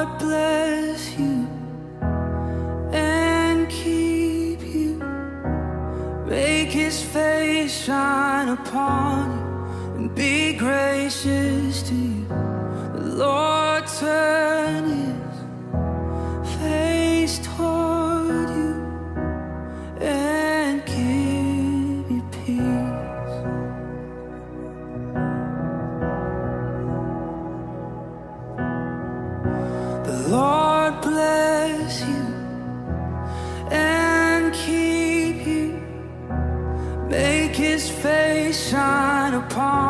heart bled. Lord bless you and keep you. Make his face shine upon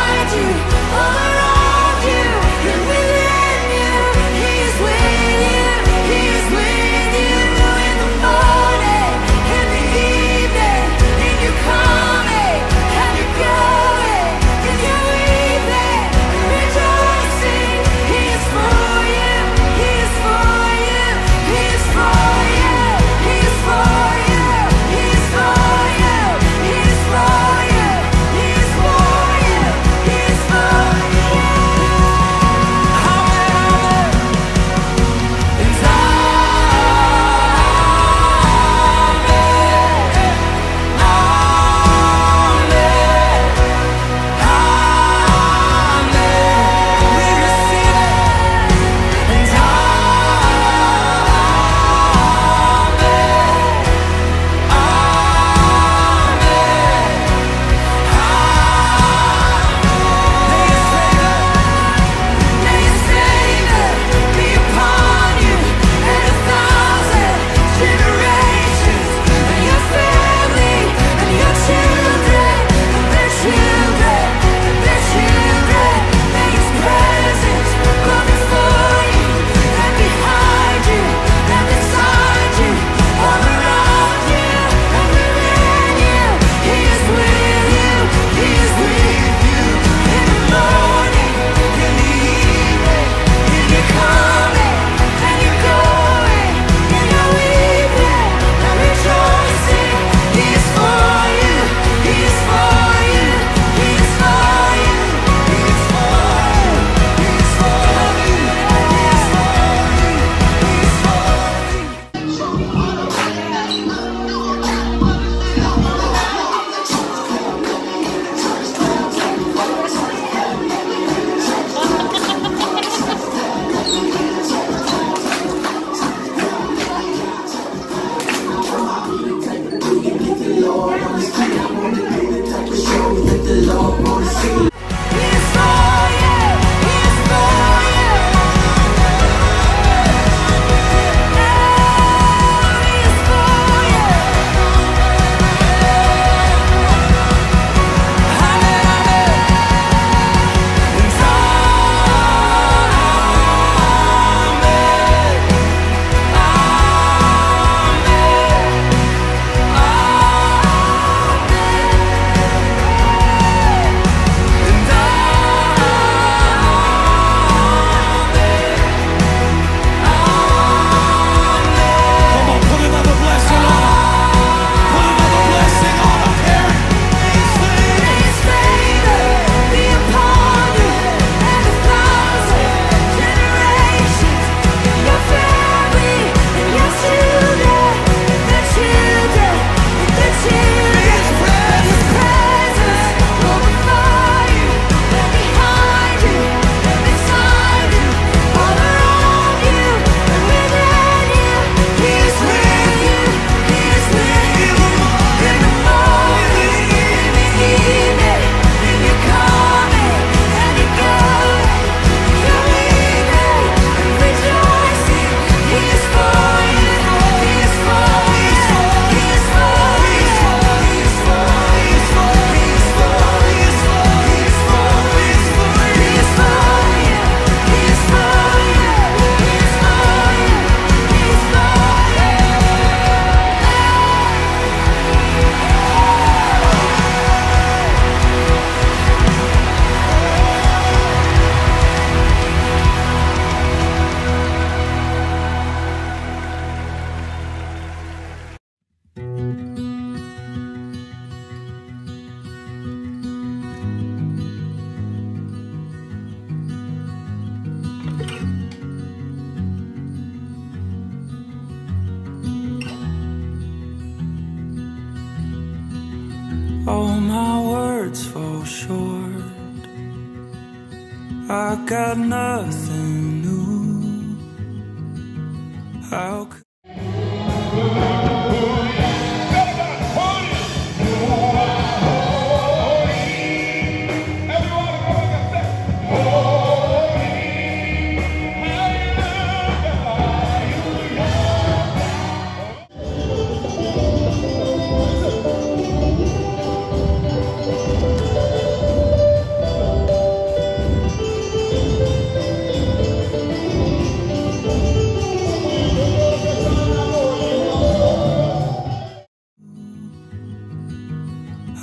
the Lord won't see. Nothing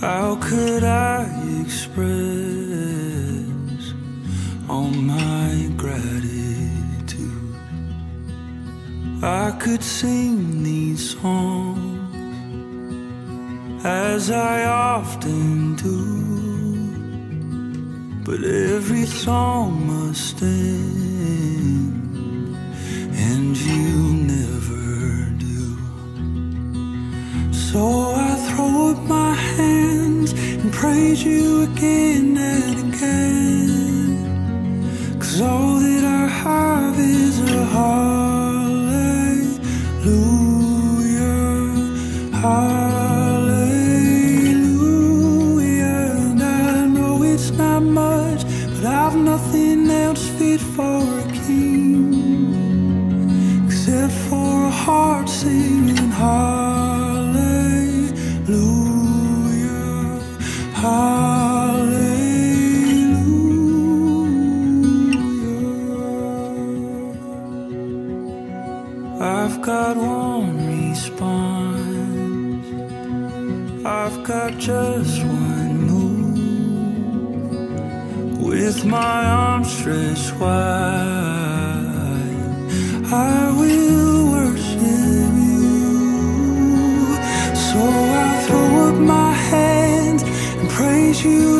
How could I express all my gratitude? I could sing these songs as I often do, but every song must end, and you never do. So praise you again and again. Cause all that I have is a hallelujah, hallelujah. And I know it's not much, but I've nothing else fit for a king except for a heart singing hallelujah, with my arms stretched wide. I will worship you. So I throw up my hands and praise you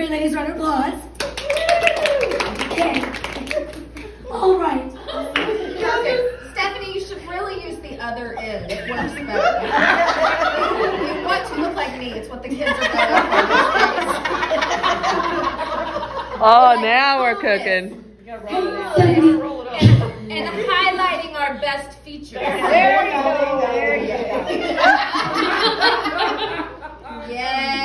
great ladies a round of applause. Okay. All right. Stephanie, you should really use the other end. It works better. you want to look like me. It's what the kids are better Oh, now we're cooking. Stephanie, And highlighting our best features. There you go. There you go. Yes.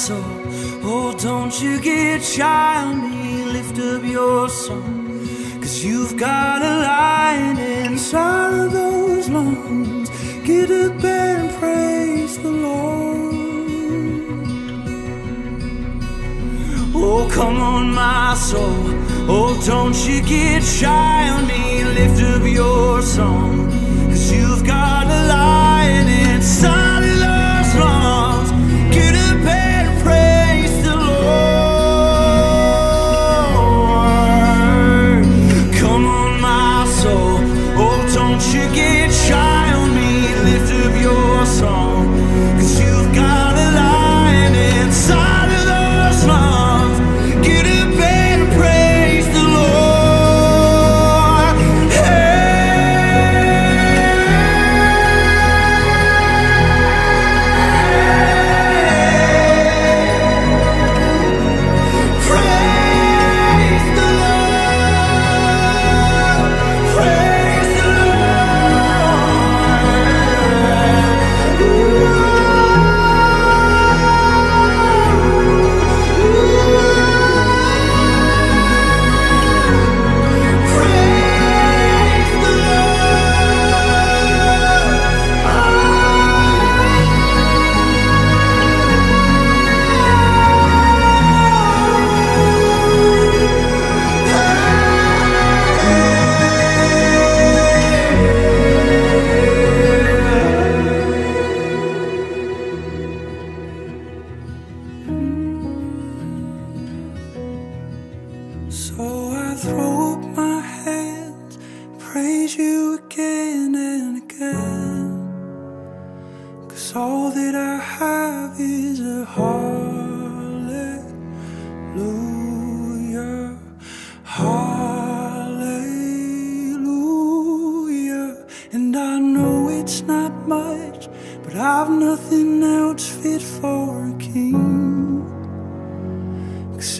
Soul. Oh, don't you get shy on me. Lift up your song. Cause you've got a lion inside of those lungs. Get up and praise the Lord. Oh, come on, my soul. Oh, don't you get shy on me. Lift up your song. Cause you've got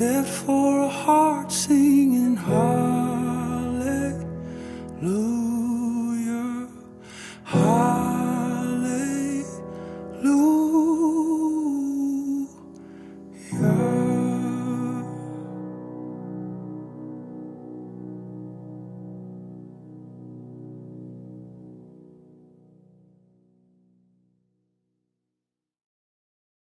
king